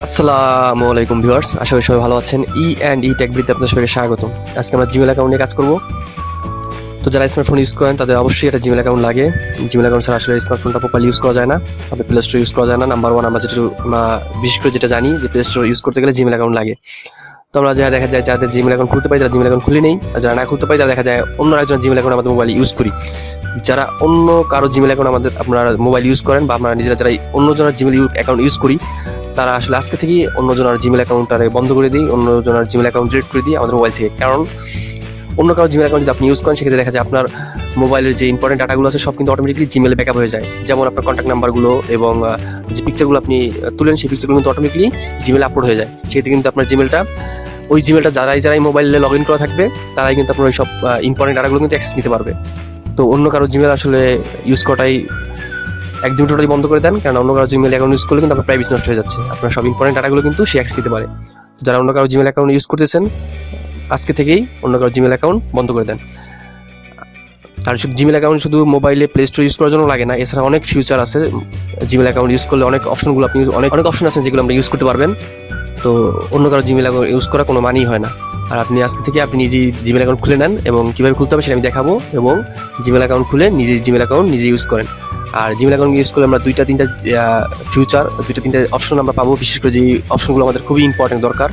আসসালামু আলাইকুম ভিউয়ার্স, আশা করি সবাই ভালো আছেন। ই অ্যান্ড ই টেকবিতে আপনাদের সবাইকে স্বাগতম। আজকে আমরা জিমেল অ্যাকাউন্ট নিয়ে কাজ করব। তো যারা স্মার্টফোন ইউজ করেন, তাদের অবশ্যই একটা জিমেল অ্যাকাউন্ট লাগে। জিমেল অ্যাকাউন্ট ছাড়া আসলে স্মার্টফোনটা প্রপারলি ইউজ করা যায় না। আপনি প্লে স্টোর ইউজ করা যায় না। নাম্বার ওয়ান আমরা যেটা বিশেষ করে যেটা জানি যে প্লে স্টোর ইউজ করতে গেলে জিমেল অ্যাকাউন্ট লাগে। তো আমরা যারা দেখা যায়, যাদের জিমেল অ্যাকাউন্ট খুলতে পারি, তারা জিমেল অ্যাকাউন্ট খুলে নেই। আর যারা না খুলতে পারি, তারা দেখা যায় অন্য একজন জিমেল অ্যাকাউন্ট আমাদের মোবাইল ইউজ করি। যারা অন্য কারও জিমেল অ্যাকাউন্ট আমাদের আপনারা মোবাইল ইউজ করেন বা আমরা নিজেরা যারা অন্য জনের জিমেল অ্যাকাউন্ট ইউজ করি তারা আসলে আজকে থেকেই অন্য জনের জিমেল অ্যাকাউন্টটারে বন্ধ করে দিই, অন্যজনের জিমেল অ্যাকাউন্ট ডিলিট করে দিই আমাদের মোবাইল থেকে। কারণ অন্য কারও জিমেল অ্যাকাউন্ট যদি আপনি ইউজ করেন, সেক্ষেত্রে দেখা যায় আপনার মোবাইলের যে ইম্পর্টেন্ট ডাটাগুলো আছে, সব কিন্তু অটোমেটিকলি জিমেলে ব্যাকআপ হয়ে যায়। যেমন আপনার কন্ট্যাক্ট নাম্বারগুলো এবং যে পিকচারগুলো আপনি তুলেন, সেই পিকচারগুলো কিন্তু অটোমেটিকলি জিমেলে আপলোড হয়ে যায়। সেক্ষেত্রে কিন্তু আপনার জিমেলটা ওই জিমেলটা যারাই যারাই মোবাইলে লগ ইন করা থাকবে, তারাই কিন্তু আপনার ওই সব ইম্পর্টেন্ট ডাটাগুলো কিন্তু অ্যাক্সেস নিতে পারবে। তো অন্য কারও জিমেল আসলে ইউজ করাটাই একদম টোটালি বন্ধ করে দেন কারণ অন্য কারও জিমেল অ্যাকাউন্ট ইউজ করলে কিন্তু আপনার প্রাইভেসি নষ্ট হয়ে যাচ্ছে। আপনার সব ইম্পর্টেন্ট ডাটাগুলো কিন্তু সে অ্যাক্সেস নিতে পারে। যারা অন্য কারও জিমেল অ্যাকাউন্ট ইউজ করতেছেন, আজকে থেকেই অন্য কারও জিমেল অ্যাকাউন্ট বন্ধ করে দেন। আর জিমেল অ্যাকাউন্ট শুধু মোবাইলে প্লে স্টোর ইউজ করার জন্য লাগে না, এছাড়া অনেক ফিউচার আছে। জিমেল অ্যাকাউন্ট ইউজ করলে অনেক অপশনগুলো আপনি অনেক অনেক অপশন আছে যেগুলো আপনি ইউজ করতে পারবেন। তো অন্য কারও জিমেল অ্যাকাউন্ট ইউজ করা কোনো মানেই হয় না। আর আপনি আজকে থেকে আপনি নিজেই জিমেল অ্যাকাউন্ট খুলে নেন এবং কীভাবে খুলতে হবে সেটা আমি দেখাবো এবং জিমেল অ্যাকাউন্ট খুলে নিজেই জিমেল অ্যাকাউন্ট নিজে ইউজ করেন। আর জিমেল অ্যাকাউন্ট ইউজ করলে আমরা দুইটা, তিনটা ফিউচার দুইটা, তিনটা অপশন আমরা পাবো। বিশেষ করে যে অপশনগুলো আমাদের খুবই ইম্পর্টেন্ট দরকার।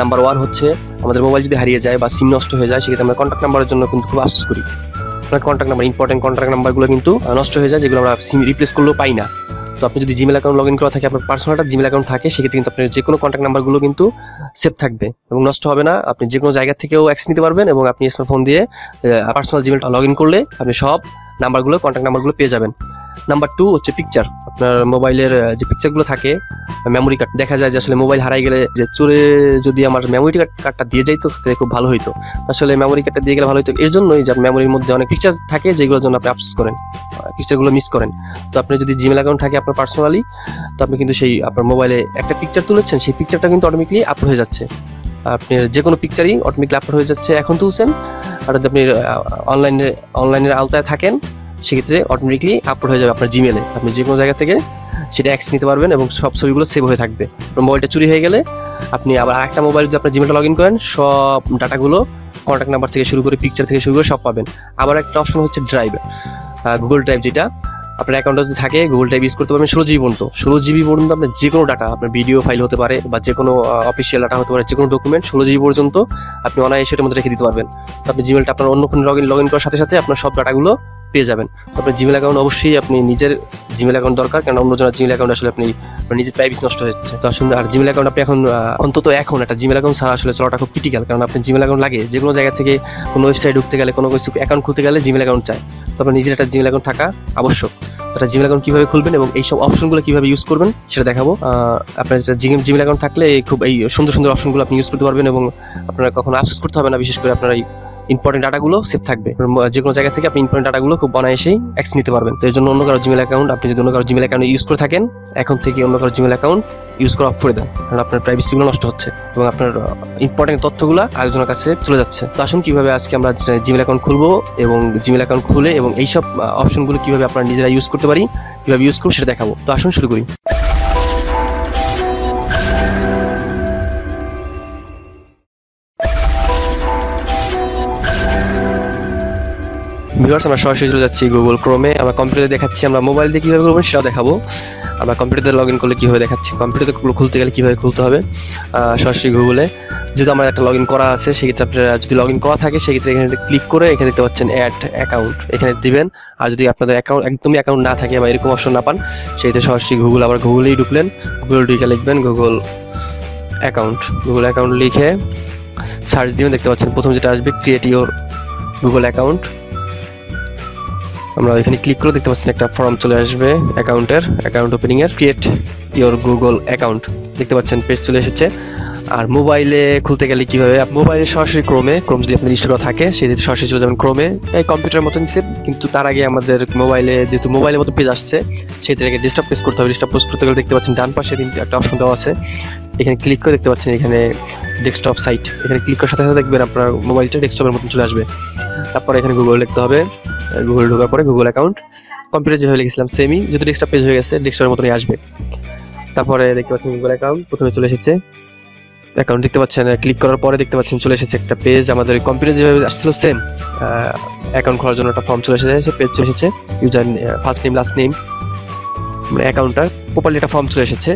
নাম্বার ওয়ান হচ্ছে, আমাদের মোবাইল যদি হারিয়ে যায় বা সিম নষ্ট হয়ে যায়, সেক্ষেত্রে আমরা কন্ট্যাক্ট নাম্বারের জন্য কিন্তু খুব আফসোস করি। আপনার কন্ট্যাক্ট নাম্বার ইম্পর্টেন্ট কন্ট্যাক্ট নাম্বারগুলো কিন্তু নষ্ট হয়ে যায়, যেগুলো আমরা সিম রিপ্লেস করলেও পাই না। তো আপনি যদি জিমেল অ্যাকাউন্ট লগ ইন করা থাকে, আপনার পার্সোনালটা জিমেল অ্যাকাউন্ট থাকে, সেক্ষেত্রে কিন্তু আপনার যে কোনো কন্ট্যাক্ট নাম্বারগুলো কিন্তু সেভ থাকবে এবং নষ্ট হবে না। আপনি যে কোনো জায়গা থেকেও অ্যাক্স নিতে পারবেন এবং আপনি স্মার্টফোন দিয়ে পার্সোনাল জিমেলটা লগ ইন করলে আপনি সব নাম্বারগুলো কন্ট্যাক্ট নাম্বারগুলো পেয়ে যাবেন। নাম্বার টু হচ্ছে পিকচার আপনার মোবাইলের যে পিকচারগুলো থাকে মেমোরি কার্ড দেখা যায় যে আসলে মোবাইল হারাই গেলে যে চোরে যদি আমার মেমোরি কার্ড কার্ডটা দিয়ে যাইতো, তাহলে খুব ভালো হইতো। আসলে মেমোরি কার্ডটা দিয়ে গেলে ভালো হতো এর জন্যই যে মেমোরির মধ্যে অনেক পিকচার থাকে যেগুলোর জন্য আপনি আফসোস করেন পিকচারগুলো মিস করেন। তো আপনি যদি জিমেল অ্যাকাউন্ট থাকে আপনার পার্সোনালি তো আপনি কিন্তু সেই আপনার মোবাইলে একটা পিকচার তুলেছেন, সেই পিকচারটা কিন্তু অটোমেটিকলি আপলোড হয়ে যাচ্ছে। আপনার যে কোনো পিকচারই অটোমেটিকলি আপলোড হয়ে যাচ্ছে। এখন তুলছেন, আর যদি আপনি অনলাইনে অনলাইনের আওতায় থাকেন সেক্ষেত্রে অটোমেটিকলি আপলোড হয়ে যাবে আপনার জিমেলে আপনি যে কোনো জায়গা থেকে সেটা অ্যাক্সেস নিতে পারবেন এবং সব ছবিগুলো সেভ হয়ে থাকবে। মোবাইলটা চুরি হয়ে গেলে আপনি আবার আরেকটা মোবাইল যদি আপনার জিমেলটা লগ ইন করেন, সব ডাটাগুলো কন্ট্যাক্ট নাম্বার থেকে শুরু করে পিকচার থেকে শুরু করে সব পাবেন। আবার একটা অপশন হচ্ছে ড্রাইভ গুগল ড্রাইভ যেটা আপনার অ্যাকাউন্টে যদি থাকে গুগল ড্রাইভ ইউজ করতে পারবেন ষোলো জিবি পর্যন্ত। ষোলো জিবি পর্যন্ত আপনার যে কোনো ডাটা আপনার ভিডিও ফাইল হতে পারে বা যে কোনো অফিসিয়াল ডাটা হতে পারে যে কোনো ডকুমেন্ট ষোলো জিবি পর্যন্ত আপনি অনায়াসে সেটার মধ্যে রেখে দিতে পারবেন। তো আপনি জিমেলটা আপনার অন্য ফোনে লগ ইন লগ ইন করার সাথে সাথে আপনার সব ডাটাগুলো পেয়ে যাবেন। আপনার জিমেল অ্যাকাউন্ট অবশ্যই আপনি নিজের জিমেল অ্যাকাউন্ট দরকার কারণ অন্যজনের জিমেল অ্যাকাউন্ট আসলে আপনি নিজের প্রাইভেসি নষ্ট হচ্ছে তো আসলে আর জিমেল অ্যাকাউন্ট আপনি এখন অন্তত এখন, একটা জিমেল অ্যাকাউন্ট ছাড়া আসলে চলাটা খুব ক্রিটিক্যাল কারণ আপনি জিমেল অ্যাকাউন্ট লাগে যে কোনো জায়গা থেকে কোনো ওয়েবসাইট ঢুকতে গেলে, কোনো কিছু অ্যাকাউন্ট খুলতে গেলে জিমেল অ্যাকাউন্ট চায় তো আপনার নিজের একটা জিমেল অ্যাকাউন্ট থাকা আবশ্যক। একটা জিমেল অ্যাকাউন্ট কীভাবে খুলবেন এবং এই সব অপশনগুলো কীভাবে ইউজ করবেন সেটা দেখাবো। আপনার জিমেল অ্যাকাউন্ট থাকলে খুব এই সুন্দর সুন্দর অপশনগুলো আপনি ইউজ করতে পারবেন এবং আপনারা কখনো আফসোস করতে হবে না, বিশেষ করে আপনার এই ইম্পর্টেন্ট ডাটাগুলো সেভ থাকবে। যে কোনো জায়গা থেকে আপনি ইম্পর্টেন্ট ডাটাগুলো খুব বানায় অনায়াসেই অ্যাক্সেস নিতে পারবেন। তো এর জন্য অন্য কারও জিমেল অ্যাকাউন্ট আপনি যদি অন্য কারও জিমেল অ্যাকাউন্ট ইউজ করে থাকেন, এখন থেকে অন্য কারও জিমেল অ্যাকাউন্ট ইউজ করা অফ করে দেন। কারণ আপনার প্রাইভেসিগুলো নষ্ট হচ্ছে এবং আপনার ইম্পর্টেন্ট তথ্যগুলো আরেকজনের কাছে চলে যাচ্ছে। তো আসুন কীভাবে আজকে আমরা জিমেল অ্যাকাউন্ট খুলবো এবং জিমেল অ্যাকাউন্ট খুলে এবং এইসব অপশনগুলো কীভাবে আপনারা নিজেরা ইউজ করতে পারি, কীভাবে ইউজ করব সেটা দেখাবো। তো আসুন শুরু করি। ভিউয়ার্স আমরা সরাসরি চলে যাচ্ছি গুগল ক্রোমে আমরা কম্পিউটারে দেখাচ্ছি, আমরা মোবাইল দিয়ে কীভাবে করব সেটাও দেখাবো। আমরা কম্পিউটারে লগ ইন করলে কীভাবে দেখাচ্ছি? কম্পিউটারে খুলতে গেলে কীভাবে খুলতে হবে? সরাসরি গুগলে যেহেতু আমার একটা লগ ইন করা আছে, সেক্ষেত্রে আপনারা যদি লগ ইন করা থাকে, সেক্ষেত্রে এখানে ক্লিক করে এখানে দেখতে পাচ্ছেন অ্যাড অ্যাকাউন্ট এখানে দিবেন। আর যদি আপনাদের অ্যাকাউন্ট একদমই অ্যাকাউন্ট না থাকে বা এরকম অপশন না পান, সেক্ষেত্রে সরাসরি গুগল আবার গুগলেই ঢুকলেন। গুগল ঢুকে লিখবেন গুগল অ্যাকাউন্ট গুগল অ্যাকাউন্ট লিখে সার্চ দিবেন। দেখতে পাচ্ছেন প্রথম যেটা আসবে ক্রিয়েট ইওর গুগল অ্যাকাউন্ট আমরা এখানে ক্লিক করে দেখতে পাচ্ছেন একটা ফর্ম চলে আসবে অ্যাকাউন্টের, অ্যাকাউন্ট ওপেনিং এর। ক্রিয়েট ইওর গুগল অ্যাকাউন্ট দেখতে পাচ্ছেন পেজ চলে এসেছে। আর মোবাইলে খুলতে গেলে কীভাবে? মোবাইলে সরাসরি ক্রোমে ক্রোম যদি আপনার ইনস্টল থাকে সেক্ষেত্রে সরাসরি চলে যাবেন ক্রোমে এই কম্পিউটারের মতন সেভ কিন্তু তার আগে আমাদের মোবাইলে যেহেতু মোবাইলের মতো পেজ আসছে আগে ডেস্কটপ পেজ করতে হবে। ডেস্কটপ পোস্ট করতে গেলে দেখতে পাচ্ছেন ডান পাশে কিন্তু একটা অপশন দেওয়া আছে। এখানে ক্লিক করে দেখতে পাচ্ছেন এখানে ডেস্কটপ সাইট এখানে ক্লিক করার সাথে সাথে দেখবেন আপনার মোবাইলটা ডেস্কটপের মতন চলে আসবে। তারপর এখানে গুগল লিখতে হবে গুগল ঢোকার পরে গুগল অ্যাকাউন্ট কম্পিউটার যেভাবে লিখেছিলাম সেমি যেহেতু ডেস্কটপ পেজ হয়ে গেছে ডেস্কটপের মতনই আসবে। তারপরে দেখতে পাচ্ছেন গুগল অ্যাকাউন্ট প্রথমে চলে এসেছে। অ্যাকাউন্ট দেখতে পাচ্ছেন ক্লিক করার পরে দেখতে পাচ্ছেন চলে এসেছে একটা পেজ আমাদের কম্পিউটার যেভাবে আসছিল সেম অ্যাকাউন্ট খোলার জন্য একটা ফর্ম চলে এসেছে পেজ চলে এসেছে। User first name last name মানে অ্যাকাউন্টটা প্রপারলি একটা ফর্ম চলে এসেছে।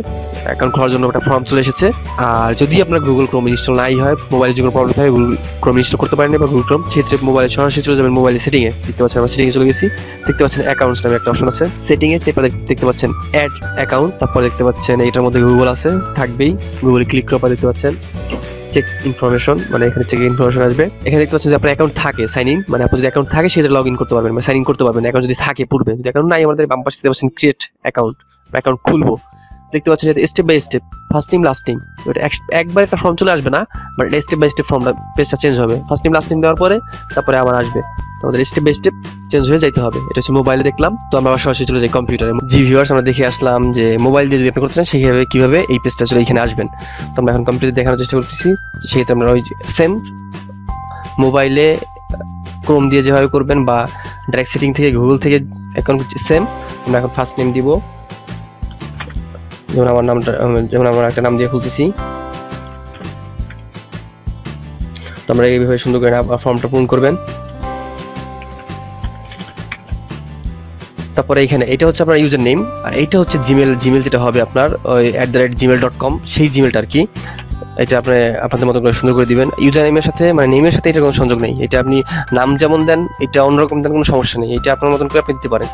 অ্যাকাউন্ট খোলার জন্য একটা ফর্ম চলে এসেছে। আর যদি আপনার গুগল ক্রোম ইনস্টল নাই হয় মোবাইলে যে কোনো প্রবলেম থাকে গুগল ক্রোম ইনস্টল করতে পারেন বা গুগল ক্রোম সেক্ষেত্রে মোবাইলে সরাসরি চলে যাবেন মোবাইলের সেটিংয়ে দেখতে পাচ্ছেন আমরা সেটিংয়ে চলে গেছি। দেখতে পাচ্ছেন অ্যাকাউন্টস নামে একটা অপশন আছে। সেটিংয়ে তারপরে দেখতে পাচ্ছেন অ্যাড অ্যাকাউন্ট তারপর দেখতে পাচ্ছেন এটার মধ্যে গুগল আছে, থাকবেই। গুগলে ক্লিক করার পর দেখতে পাচ্ছেন চেক ইনফরমেশন মানে এখানে চেক ইনফরমেশন আসবে। এখানে দেখতে পাচ্ছেন যে আপনার অ্যাকাউন্ট থাকে সাইন ইন মানে আপনার যদি অ্যাকাউন্ট থাকে সেটা লগ ইন করতে পারবেন মানে সাইন ইন করতে পারবেন। অ্যাকাউন্ট যদি থাকে পূর্বে, যদি অ্যাকাউন্ট নাই, আমাদের বাম পাশে দেখতে পাচ্ছেন ক্রিয়েট অ্যাকাউন্ট অ্যাকাউন্ট খুলবো। দেখতে পাচ্ছেন এটা step by step first name last name এটা এক- একবার একটা ফর্ম চলে আসবে না বাট এটা স্টেপ বাই স্টেপ ফর্মটা পেজটা চেঞ্জ হবে। ফার্স্ট নেম লাস্ট নেম দেওয়ার পরে, তারপরে আবার আসবে। আমাদের স্টেপ বাই স্টেপ চেঞ্জ হয়ে যাইতে হবে। এটা হচ্ছে মোবাইলে দেখলাম। তো আমরা সরাসরি চলে যাই কম্পিউটারে জি ভিউয়ার্স আমরা দেখে আসলাম যে মোবাইল দিয়ে যদি আপনি করতে চান সেইভাবে কীভাবে এই পেজটা চলে এখানে আসবেন। তো আমরা এখন কম্পিউটার দেখানোর চেষ্টা করতেছি। সেক্ষেত্রে আমরা ওই সেম মোবাইলে ক্রোম দিয়ে যেভাবে করবেন বা ডাইরেক্ট সেটিং থেকে গুগল থেকে অ্যাকাউন্ট সেম আমরা এখন ফার্স্ট নেম দিব। যেমন আমার নামটা যেমন আমার একটা নাম দিয়ে খুলতেছি। তো আমরা এইভাবে সুন্দর করে ফর্মটা পূরণ করবেন। তারপরে এখানে এটা হচ্ছে আপনার ইউজার নেম আর এইটা হচ্ছে জিমেল জিমেল যেটা হবে আপনার ওই at the rate Gmail dot com সেই জিমেলটা আর কি। এটা আপনি আপনাদের মতো করে সুন্দর করে দিবেন। ইউজার নেমের সাথে মানে নেমের সাথে এটা কোনো সংযোগ নেই। এটা আপনি নাম যেমন দেন, এটা অন্যরকম দেন, কোনো সমস্যা নেই। এটা আপনার মতন করে আপনি দিতে পারেন।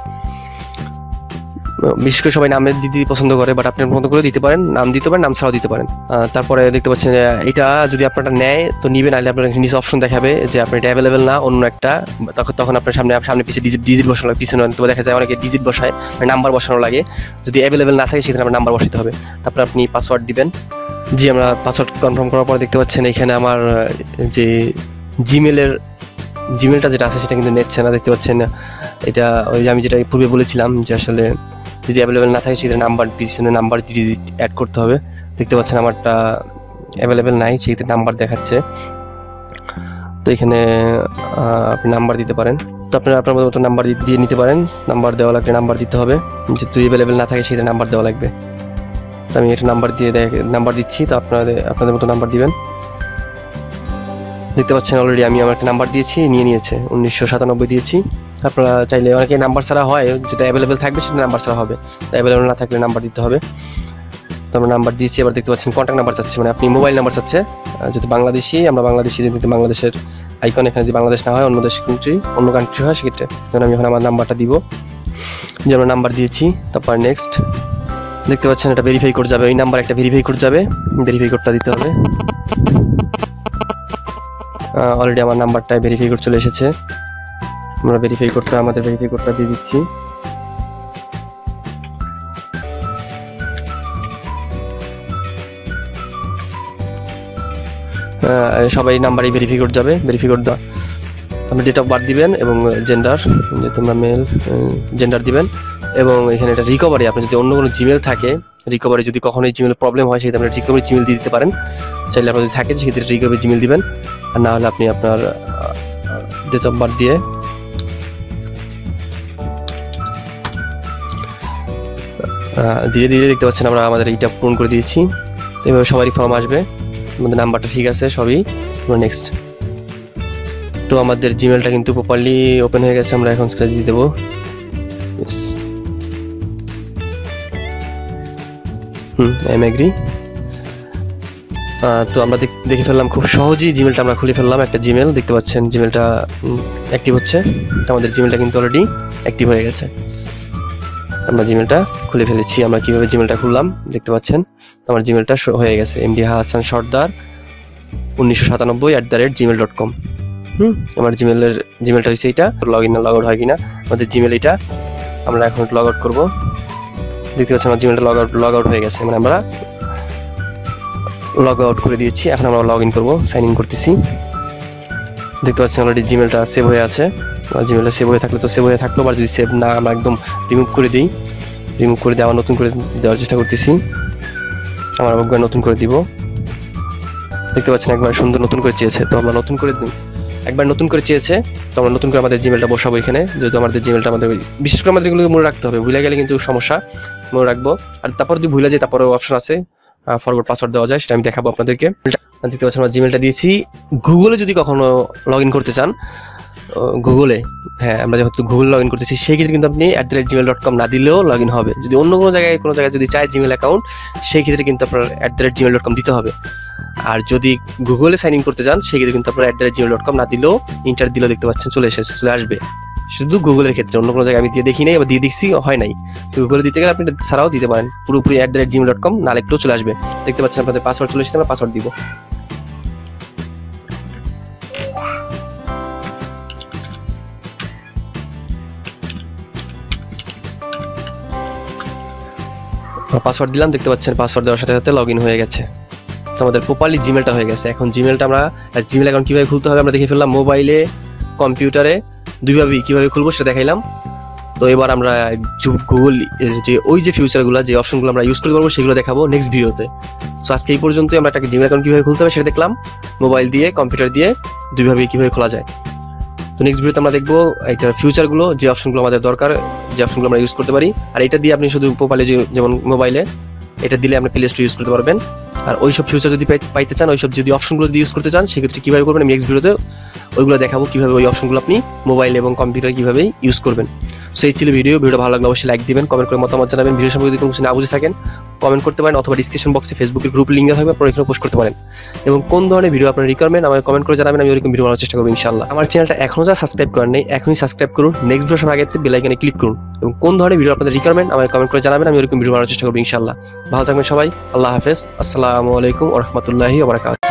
বিশেষ করে সবাই নামের দিতে পছন্দ করে বাট আপনি মতো করে দিতে পারেন, নাম দিতে পারেন, নাম ছাড়াও দিতে পারেন। তারপরে দেখতে পাচ্ছেন যে এটা যদি আপনারটা নেয়, তো নিবেন নাহলে আপনার নিচে অপশন দেখাবে যে আপনার এটা অ্যাভেলেবেল না, অন্য একটা তখন তখন আপনার সামনে সামনে পিছিয়ে ডিজিট ডিজিট বসানো লাগে, পিছনে তো দেখা যায় অনেকে ডিজিট বসায় মানে নাম্বার বসানো লাগে। যদি অ্যাভেলেবেল না থাকে, সেখানে আপনার নাম্বার বসাতে হবে। তারপর আপনি পাসওয়ার্ড দিবেন। জি, আমরা পাসওয়ার্ড কনফার্ম করার পর দেখতে পাচ্ছেন এখানে আমার যে জিমেলের জিমেলটা যেটা আছে সেটা কিন্তু নিচ্ছে না। দেখতে পাচ্ছেন, এটা ওই আমি যেটা পূর্বে বলেছিলাম যে আসলে যদি অ্যাভেলেবেল না থাকে সেটা নাম্বার পিছনে নাম্বার ডিজিট অ্যাড করতে হবে। দেখতে পাচ্ছেন আমারটা অ্যাভেলেবেল নাই, সেক্ষেত্রে নাম্বার দেখাচ্ছে। তো এখানে আপনি নাম্বার দিতে পারেন। তো আপনারা আপনার মতো নাম্বার দিয়ে নিতে পারেন। নাম্বার দেওয়া লাগলে নাম্বার দিতে হবে। যদি অ্যাভেলেবেল না থাকে সেটা নাম্বার দেওয়া লাগবে। তো আমি এটা নাম্বার দিয়ে নাম্বার দিচ্ছি। তো আপনাদের আপনাদের মতো নাম্বার দিবেন। দেখতে পাচ্ছেন অলরেডি আমি আমার একটা নাম্বার দিয়েছি, নিয়ে নিয়েছে। উনিশশো সাতানব্বই দিয়েছি। আপনারা চাইলে অনেকে নাম্বার ছাড়া হয়, যেটা অ্যাভেলেবেল থাকবে সেটা নাম্বার ছাড়া হবে। অ্যাভেলেবেল না থাকলে নাম্বার দিতে হবে। তো আমরা নাম্বার দিয়েছি, এবার দেখতে পাচ্ছেন কন্ট্যাক্ট নাম্বার চাচ্ছে মানে আপনি মোবাইল নাম্বার চাচ্ছে। যদি বাংলাদেশি, আমরা বাংলাদেশি যদি বাংলাদেশের আইকন এখানে যদি বাংলাদেশ না হয়, অন্য দেশ কান্ট্রি অন্য কান্ট্রি হয়, সেক্ষেত্রে তখন আমি এখন আমার নাম্বারটা দিব। যে আমরা নাম্বার দিয়েছি, তারপর নেক্সট দেখতে পাচ্ছেন এটা ভেরিফাই কোড যাবে, ওই নাম্বার একটা ভেরিফাই কোড যাবে ভেরিফাই কোডটা দিতে হবে। অলরেডি আমার নাম্বারটা ভেরিফাই কোড চলে এসেছে। আমরা ভেরিফাই কোডটা আমাদের ভেরিফাই কোডটা দিয়ে দিচ্ছি। সবাই নাম্বারই ভেরিফাই কোড যাবে ভেরিফাই কোড আপনি ডেট অফ বার্থ দিবেন এবং জেন্ডার যে তোমরা মেল জেন্ডার দিবেন। এবং এখানে এটা রিকভারি আপনি যদি অন্য কোনো জিমেল থাকে রিকভারি যদি কখনো জিমেল প্রবলেম হয়, সেক্ষেত্রে আপনি রিকভারি জিমেল দিয়ে দিতে পারেন। চাইলে আপনার যদি থাকে, সেক্ষেত্রে রিকভারি জিমেল দিবেন। আর না হলে আপনি আপনার ডেট অফ বার্থ দিয়ে দিয়ে দিয়ে দেখতে পাচ্ছেন আমরা আমাদের এইটা পূরণ করে দিয়েছি। এভাবে সবারই ফর্ম আসবে। আমাদের নাম্বারটা ঠিক আছে সবই। নেক্সট তো আমাদের জিমেলটা কিন্তু প্রপারলি ওপেন হয়ে গেছে, আমরা এখন সেটা দিয়ে দেবো। হুম এগ্রি তো আমরা দেখ- ফেললাম, খুব সহজেই জিমেলটা আমরা খুলে ফেললাম একটা জিমেল দেখতে পাচ্ছেন জিমেলটা অ্যাক্টিভ হচ্ছে। আমাদের জিমেলটা কিন্তু অলরেডি অ্যাক্টিভ হয়ে গেছে। আমরা জিমেলটা খুলে ফেলেছি। আমরা কীভাবে জিমেলটা খুললাম? দেখতে পাচ্ছেন আমার জিমেলটা হয়ে গেছে। এমডি হাসান সর্দার উনিশশো সাতানব্বই at the rate Gmail dot com হুম। আমার জিমেলের জিমেলটা হয়েছে এইটা। লগ ইন না লগ আউট হয় কিনা? আমাদের জিমেল এটা আমরা এখন লগ আউট করব। দেখতে পাচ্ছি আমার জিমেলটা লগ আউট লগ আউট হয়ে গেছে। মানে আমরা লগ আউট করে দিয়েছি। এখন আমরা লগ ইন করব সাইন ইন করতেছি। দেখতে পাচ্ছেন অলরেডি জিমেলটা সেভ হয়ে আছে। জিমেলটা সেভ হয়ে থাকলে তো সেভ হয়ে থাকল বা যদি সেভ না আমরা একদম রিমুভ করে দিই। রিমুভ করে আবার নতুন করে দেওয়ার চেষ্টা করতেছি। আমার একবার নতুন করে দিব। দেখতে পাচ্ছেন একবার সুন্দর নতুন করে চেয়েছে। তো আমরা নতুন করে একবার নতুন করে চেয়েছে, তো আমরা নতুন করে আমাদের জিমেলটা বসাবো এখানে। যেহেতু আমাদের জিমেলটা আমাদের বিশেষ করে আমাদের এগুলো মনে রাখতে হবে। ভুলে গেলে কিন্তু সমস্যা, মনে রাখব। আর তারপর যদি ভুলে যাই তারপরে অপশন আছে। ফরওয়ার্ড পাসওয়ার্ড দেওয়া যায়, সেটা আমি দেখাবো আপনাদেরকে। দেখতে পাচ্ছেন আমার জিমেলটা দিয়েছি। গুগলে যদি কখনো লগ করতে চান গুগলে হ্যাঁ আমরা যেহেতু গুগল লগ ইন করতেছি, সেই ক্ষেত্রে কিন্তু আপনি at the rate Gmail dot com না দিলেও লগ ইন হবে। যদি অন্য কোনো জায়গায় কোনো জায়গায় যদি চায় জিমেল অ্যাকাউন্ট সেই ক্ষেত্রে কিন্তু আপনার at the rate Gmail dot com দিতে হবে। আর যদি গুগলে সাইন ইন করতে চান, সেই ক্ষেত্রে কিন্তু আপনার at the rate Gmail dot com না দিলেও ইন্টার দিলেও দেখতে পাচ্ছেন, চলে এসেছে, চলে আসবে। শুধু গুগলের ক্ষেত্রে, অন্য কোনো জায়গায় আমি দিয়ে দেখি নাই বা দিয়ে দেখছি হয় নাই। তো গুগলে দিতে গেলে আপনি ছাড়াও দিতে পারেন। পুরোপুরি at the rate Gmail dot com না লিখলেও চলে আসবে। দেখতে পাচ্ছেন আপনাদের পাসওয়ার্ড চলে এসেছে, আমরা পাসওয়ার্ড দিব। পাসওয়ার্ড দিলাম, দেখতে পাচ্ছেন পাসওয়ার্ড দেওয়ার সাথে সাথে লগ হয়ে গেছে। তো আমাদের প্রপারলি জিমেলটা হয়ে গেছে। এখন জিমেলটা আমরা জিমেল অ্যাকাউন্ট কীভাবে খুলতে হবে আমরা দেখে ফেললাম। মোবাইলে কম্পিউটারে দুইভাবেই কীভাবে খুলবো সেটা দেখাইলাম। তো এবার আমরা গুগল যে, ওই যে ফিউচারগুলো যে অপশনগুলো আমরা ইউজ করতে পারব সেগুলো দেখাবো নেক্সট ভিডিওতে সো আজকে এই পর্যন্ত আমরা একটা জিমেল অ্যাকাউন্ট কীভাবে খুলতে হবে সেটা দেখলাম। মোবাইল দিয়ে কম্পিউটার দিয়ে দুইভাবেই কীভাবে খোলা যায়। তো নেক্সট ভিডিওতে আমরা দেখব এটার ফিউচারগুলো যে অপশনগুলো আমাদের দরকার, যে অপশনগুলো আমরা ইউজ করতে পারি। আর এটা দিয়ে আপনি শুধু মোবাইলে যেমন মোবাইলে এটা দিলে আপনি প্লে স্টোর ইউজ করতে পারবেন। আর ওই সব ফিউচার যদি পাই- পাইতে চান ওই সব যদি অপশনগুলো যদি ইউজ করতে চান, সেক্ষেত্রে কীভাবে করবেন আমি নেক্সট ভিডিওতে ওইগুলো দেখাবো, কীভাবে ওই অপশনগুলো আপনি মোবাইল এবং কম্পিউটার কীভাবে ইউজ করবেন। সো এই ছিল ভিডিও। ভিডিও ভালো লাগলে অবশ্যই লাইক দিবেন কমেন্ট করে মতামত জানাবেন ভিডিও সম্পর্কে কোনো কিছু না বুঝে থাকেন কমেন্ট করতে পারেন অথবা ডিসক্রিপশন বক্সে ফেসবুকের গ্রুপ লিঙ্ক থাকবে, আপনারা এখানে পোস্ট করতে পারেন। এবং কোন ধরনের ভিডিও আপনার রিকোয়ারমেন্ট আমাকে কমেন্ট করে জানাবেন, আমি ওরকম ভিডিও বানানোর চেষ্টা করব ইনশাল্লাহ আমার চ্যানেলটা এখনও যারা সাবস্ক্রাইব করেন নাই, এখনই সাবস্ক্রাইব করুন নেক্সট ভিডিও আগে বেল আইকনে ক্লিক করুন। এবং কোন ধরনের ভিডিও আপনাদের রিকোয়ারমেন্ট আমাকে কমেন্ট করে জানাবেন, আমি ওরকম ভিডিও বানানোর চেষ্টা করব ইনশাল্লাহ ভালো থাকবেন সবাই, আল্লাহ হাফেজ, আসসালামু আলাইকুম ওরহমতুল্লাহি ওবরাকাত